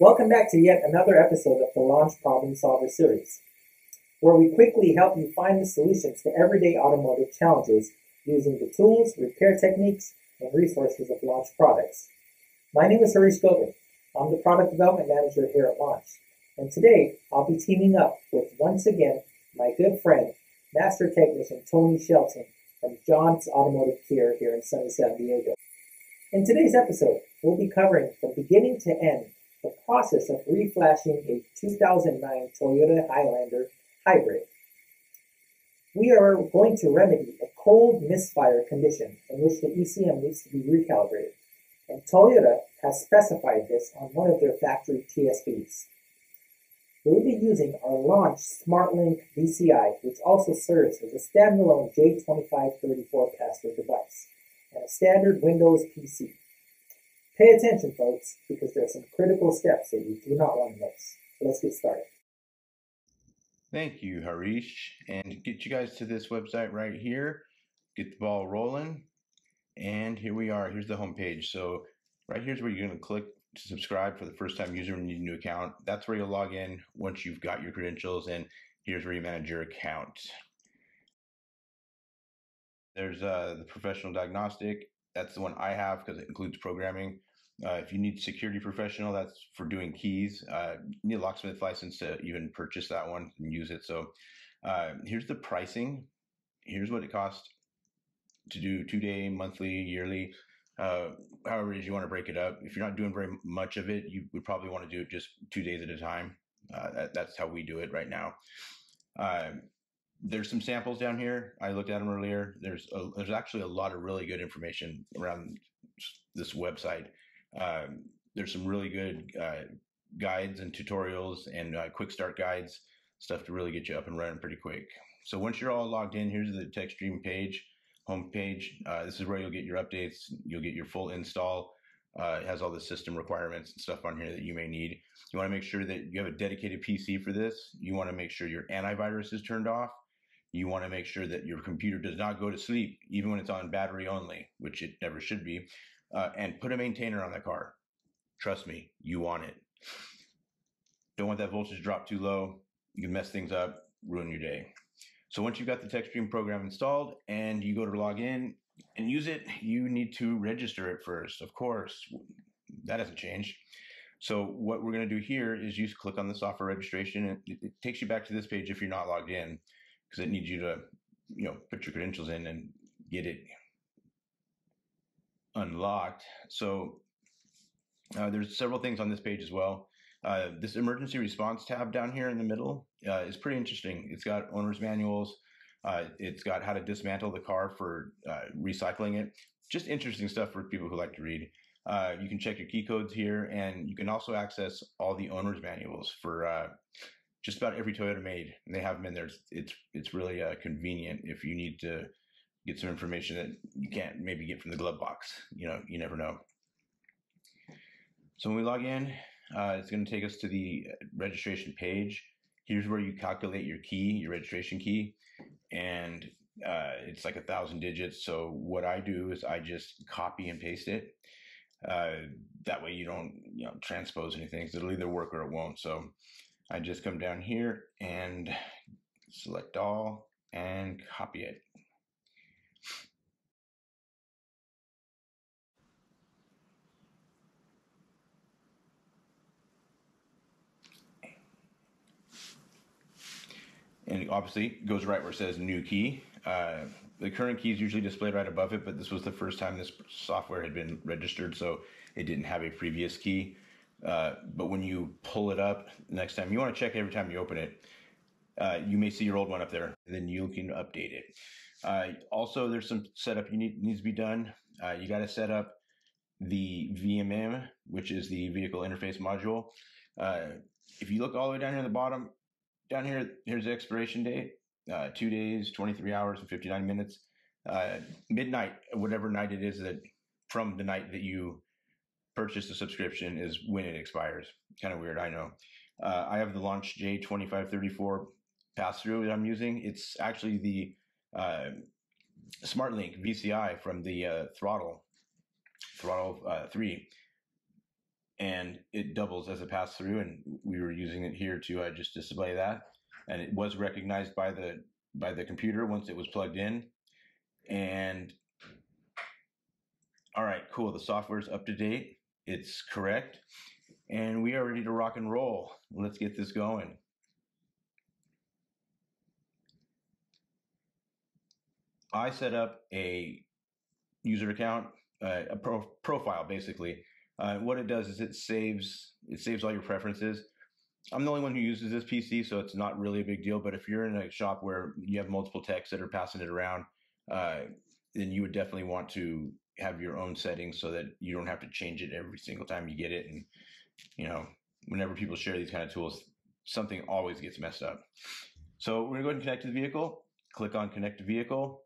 Welcome back to yet another episode of the Launch Problem Solver series, where we quickly help you find the solutions to everyday automotive challenges using the tools, repair techniques, and resources of Launch products. My name is Haresh Gobin. I'm the Product Development Manager here at Launch, and today I'll be teaming up with, once again, my good friend, Master Technician Tony Shelton from John's Automotive Care here in sunny San Diego. In today's episode, we'll be covering from beginning to end the process of reflashing a 2009 Toyota Highlander hybrid. We are going to remedy a cold misfire condition in which the ECM needs to be recalibrated, and Toyota has specified this on one of their factory TSBs. We'll be using our launch SmartLink VCI, which also serves as a standalone J2534 caster device and a standard Windows PC. Pay attention, folks, because there are some critical steps that you do not want to miss. Let's get started. Thank you, Haresh. And get you guys to this website right here, get the ball rolling. And here we are. Here's the home page. So right here's where you're going to click to subscribe for the first time user need a new account. That's where you'll log in once you've got your credentials and here's where you manage your account. There's uh, the professional diagnostic. That's the one I have because it includes programming. Uh, if you need security professional, that's for doing keys. Uh, you need a locksmith license to even purchase that one and use it. So uh, here's the pricing. Here's what it costs to do two day, monthly, yearly, uh, however it is you want to break it up. If you're not doing very much of it, you would probably want to do it just two days at a time. Uh, that, that's how we do it right now. Um, there's some samples down here. I looked at them earlier. There's a, there's actually a lot of really good information around this website. Um, there's some really good uh, guides and tutorials and uh, quick start guides, stuff to really get you up and running pretty quick. So once you're all logged in, here's the TechStream page, home page. Uh, this is where you'll get your updates. You'll get your full install. Uh, it has all the system requirements and stuff on here that you may need. You want to make sure that you have a dedicated PC for this. You want to make sure your antivirus is turned off. You want to make sure that your computer does not go to sleep, even when it's on battery only, which it never should be uh, and put a maintainer on that car. Trust me, you want it. Don't want that voltage drop too low. You can mess things up, ruin your day. So once you've got the TechStream program installed and you go to log in and use it, you need to register it first. Of course, that hasn't changed. So what we're going to do here is you click on the software registration and it takes you back to this page if you're not logged in because it needs you to, you know, put your credentials in and get it unlocked. So uh, there's several things on this page as well. Uh, this emergency response tab down here in the middle uh, is pretty interesting. It's got owner's manuals. Uh, it's got how to dismantle the car for uh, recycling it. Just interesting stuff for people who like to read. Uh, you can check your key codes here, and you can also access all the owner's manuals for just about every Toyota made. And they have them in there. It's it's really convenient if you need to get some information that you can't maybe get from the glove box. You know, you never know. So when we log in, uh, it's going to take us to the registration page. Here's where you calculate your key, your registration key, and uh, it's like a thousand digits. So what I do is I just copy and paste it. Uh, that way you don't you know transpose anything. So it'll either work or it won't. So I just come down here and select all and copy it. And obviously goes right where it says new key. Uh, the current key is usually displayed right above it, but this was the first time this software had been registered, so it didn't have a previous key. Uh, but when you pull it up next time, you want to check every time you open it. Uh, you may see your old one up there, and then you can update it. Uh, also, there's some setup you need needs to be done. Uh, you got to set up the VIM, which is the vehicle interface module. Uh, if you look all the way down here at the bottom, down here, here's the expiration date, uh, two days, 23 hours and 59 minutes, uh, midnight, whatever night it is that from the night that you purchase the subscription is when it expires. Kind of weird, I know. Uh, I have the launch J2534 pass through that I'm using. It's actually the uh, SmartLink VCI from the uh, throttle, throttle uh, three, and it doubles as a pass through. And we were using it here to uh, just display that, and it was recognized by the by the computer once it was plugged in. And all right, cool. The software's up to date. It's correct, and we are ready to rock and roll. Let's get this going. I set up a user account, uh, a pro- profile basically. Uh, what it does is it saves it saves all your preferences. I'm the only one who uses this PC, so it's not really a big deal. But if you're in a shop where you have multiple techs that are passing it around, uh, then you would definitely want to have your own settings so that you don't have to change it every single time you get it. And you know, whenever people share these kind of tools, something always gets messed up. So we're going to go ahead and connect to the vehicle. Click on connect to vehicle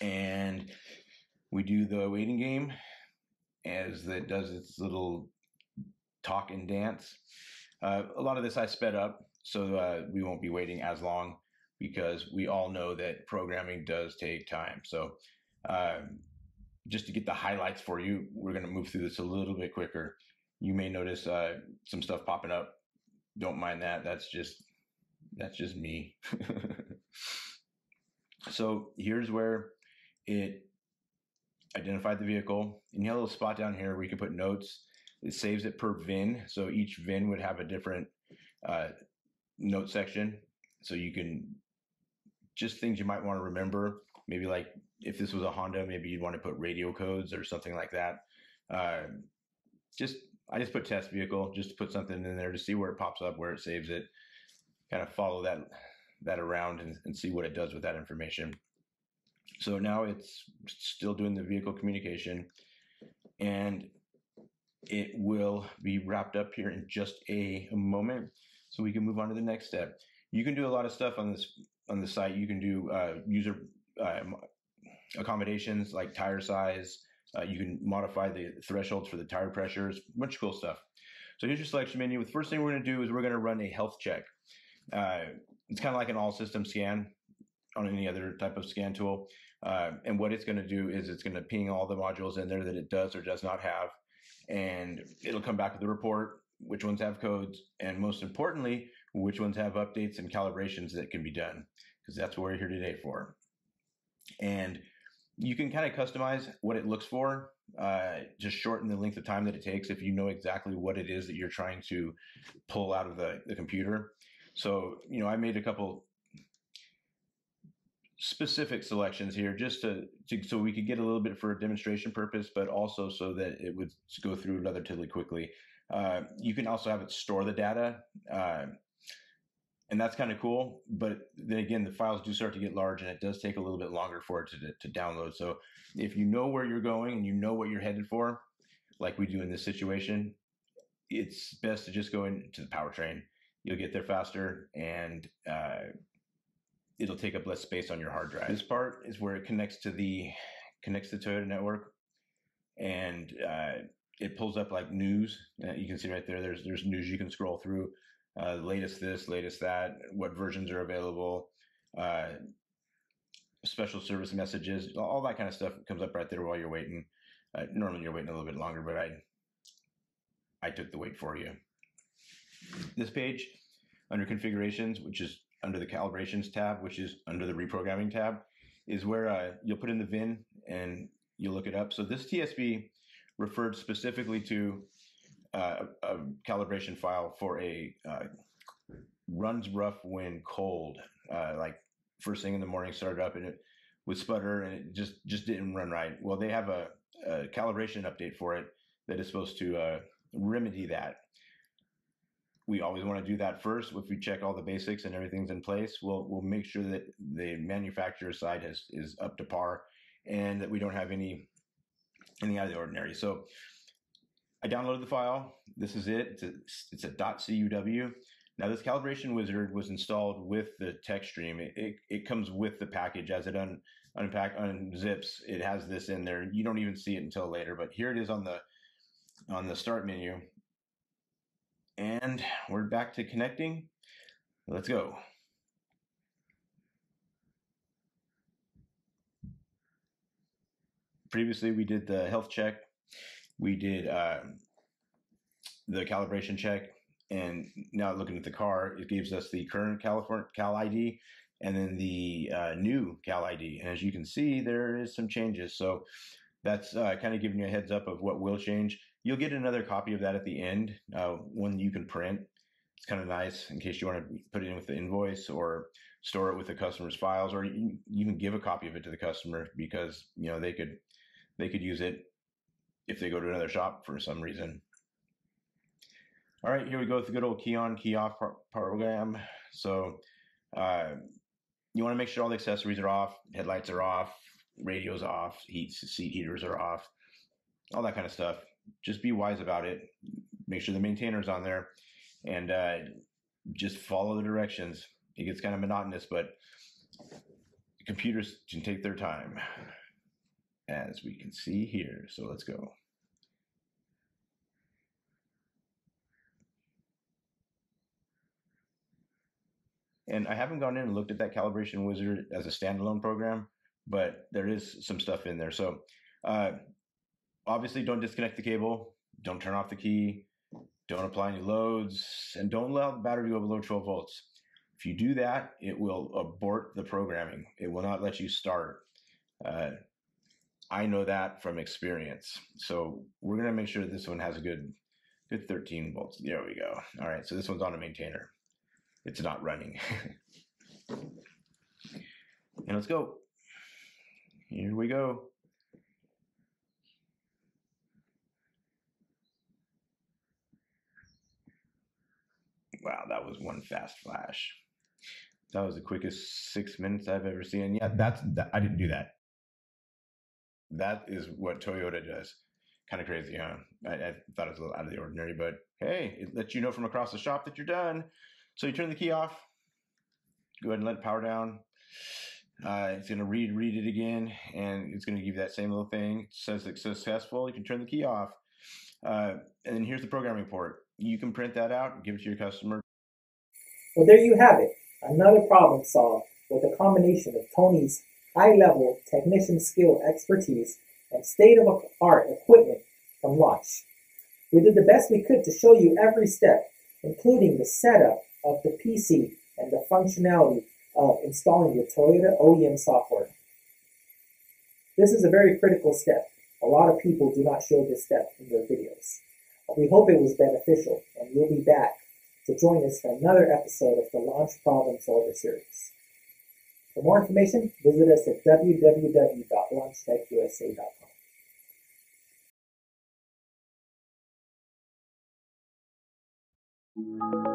and we do the waiting game as it does its little talk and dance. Uh, a lot of this I sped up so uh, we won't be waiting as long because we all know that programming does take time. So uh, just to get the highlights for you, we're going to move through this a little bit quicker. You may notice uh, some stuff popping up. Don't mind that. That's just that's just me. So here's where it identified the vehicle. And you have a little spot down here where you can put notes. It saves it per VIN. So each VIN would have a different uh, note section. So you can just things you might want to remember. Maybe like if this was a Honda, maybe you'd want to put radio codes or something like that. Uh, just I just put test vehicle just to put something in there to see where it pops up, where it saves it. Kind of follow that that around and, and see what it does with that information. So now it's still doing the vehicle communication and it will be wrapped up here in just a, moment so we can move on to the next step. You can do a lot of stuff on this on the site. You can do uh, user uh, accommodations like tire size. Uh, you can modify the thresholds for the tire pressures, Much cool stuff. So here's your selection menu. The first thing we're going to do is we're going to run a health check. Uh, it's kind of like an all system scan on any other type of scan tool. Uh, and what it's going to do is it's going to ping all the modules in there that it does or does not have. And it'll come back with a report, which ones have codes, and most importantly, which ones have updates and calibrations that can be done, because that's what we're here today for. And you can kind of customize what it looks for, uh, just shorten the length of time that it takes if you know exactly what it is that you're trying to pull out of the, the computer. So, you know, I made a couple specific selections here just to, to, so we could get a little bit for a demonstration purpose, but also so that it would go through relatively quickly. Uh, you can also have it store the data, uh, and that's kind of cool. But then again, the files do start to get large, and it does take a little bit longer for it to, to download. So if you know where you're going and you know what you're headed for, like we do in this situation, it's best to just go into the powertrain you'll get there faster and uh, it'll take up less space on your hard drive. This part is where it connects to the connects to Toyota network and uh, it pulls up like news. Uh, you can see right there. There's there's news you can scroll through. Uh, latest this, latest that, what versions are available, uh, special service messages, all that kind of stuff comes up right there while you're waiting. Uh, normally you're waiting a little bit longer, but I I took the wait for you. This page under configurations, which is under the calibrations tab, which is under the reprogramming tab, is where uh, you'll put in the VIN and you'll look it up. So this TSB referred specifically to uh, a, calibration file for a uh, runs rough when cold, uh, like first thing in the morning started up and it would sputter and it just just didn't run right. Well, they have a, a calibration update for it that is supposed to uh, remedy that we always want to do that first. If we check all the basics and everything's in place, we'll we'll make sure that the manufacturer side has is up to par, and that we don't have any anything out of the ordinary. So I downloaded the file. This is it. It's a, it's a .cuw. Now this calibration wizard was installed with the TechStream. It, it, it comes with the package as it un, unpack unzips. It has this in there. You don't even see it until later, but here it is on the on the start menu and we're back to connecting. Let's go. Previously, we did the health check, we did uh, the calibration check, and now looking at the car, it gives us the current California Cal ID and then the uh, new Cal ID. And as you can see, there is some changes. So that's uh, kind of giving you a heads up of what will change. You'll get another copy of that at the end, uh, one you can print. It's kind of nice in case you want to put it in with the invoice or store it with the customer's files, or even give a copy of it to the customer because you know they could they could use it if they go to another shop for some reason. All right, here we go with the good old key on, key off program. So uh, you want to make sure all the accessories are off, headlights are off, radios off, heat seat heaters are off, all that kind of stuff. Just be wise about it. Make sure the maintainer's on there, and uh, just follow the directions. It gets kind of monotonous, but computers can take their time, as we can see here. So let's go. And I haven't gone in and looked at that calibration wizard as a standalone program, but there is some stuff in there. So uh, obviously, don't disconnect the cable, don't turn off the key, don't apply any loads, and don't allow the battery to go below 12 volts. If you do that, it will abort the programming. It will not let you start. Uh, I know that from experience. So we're gonna make sure this one has a good, good 13 volts. There we go. All right, so this one's on a maintainer it's not running. and let's go. Here we go. Wow, that was one fast flash. That was the quickest six minutes I've ever seen. Yeah, that's that, I didn't do that. That is what Toyota does. Kind of crazy, huh? I, I thought it was a little out of the ordinary, but hey, it lets you know from across the shop that you're done. So you turn the key off, go ahead and let it power down. Uh, it's going to read read it again, and it's going to give you that same little thing. It says it's successful. You can turn the key off, uh, and then here's the programming port. You can print that out and give it to your customer. Well, there you have it. Another problem solved with a combination of Tony's high-level technician skill expertise and state-of-the-art equipment from launch. We did the best we could to show you every step, including the setup of the PC and the functionality of installing the Toyota OEM software. This is a very critical step. A lot of people do not show this step in their videos. We hope it was beneficial, and you'll be back to join us for another episode of the Launch Problem Solver series. For more information, visit us at www.launchtechusa.com.